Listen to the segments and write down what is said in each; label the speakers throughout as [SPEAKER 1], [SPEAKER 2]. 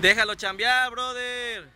[SPEAKER 1] Déjalo chambear, brother.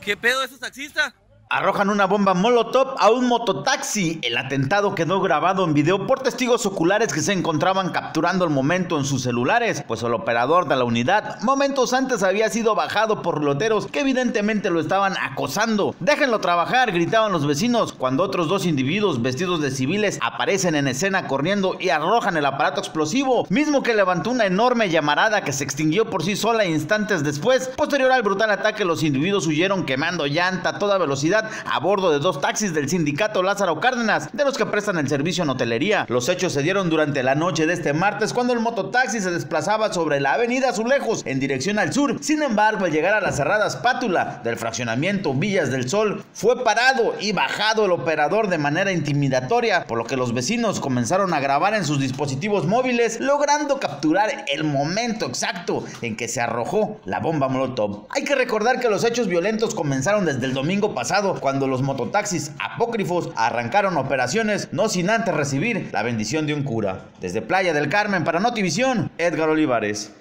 [SPEAKER 1] ¿Qué pedo es taxista?
[SPEAKER 2] Arrojan una bomba molotov a un mototaxi. El atentado quedó grabado en video por testigos oculares que se encontraban capturando el momento en sus celulares, pues el operador de la unidad momentos antes había sido bajado por loteros que evidentemente lo estaban acosando. Déjenlo trabajar, gritaban los vecinos, cuando otros dos individuos vestidos de civiles aparecen en escena corriendo y arrojan el aparato explosivo, mismo que levantó una enorme llamarada que se extinguió por sí sola instantes después. Posterior al brutal ataque, los individuos huyeron quemando llanta a toda velocidad a bordo de dos taxis del sindicato Lázaro Cárdenas, de los que prestan el servicio en hotelería. Los hechos se dieron durante la noche de este martes cuando el mototaxi se desplazaba sobre la avenida Azulejos en dirección al sur. Sin embargo, al llegar a la cerrada espátula del fraccionamiento Villas del Sol, fue parado y bajado el operador de manera intimidatoria, por lo que los vecinos comenzaron a grabar en sus dispositivos móviles, logrando capturar el momento exacto en que se arrojó la bomba Molotov. Hay que recordar que los hechos violentos comenzaron desde el domingo cuando los mototaxis apócrifos arrancaron operaciones no sin antes recibir la bendición de un cura. Desde Playa del Carmen para Notivisión, Edgar Olivares.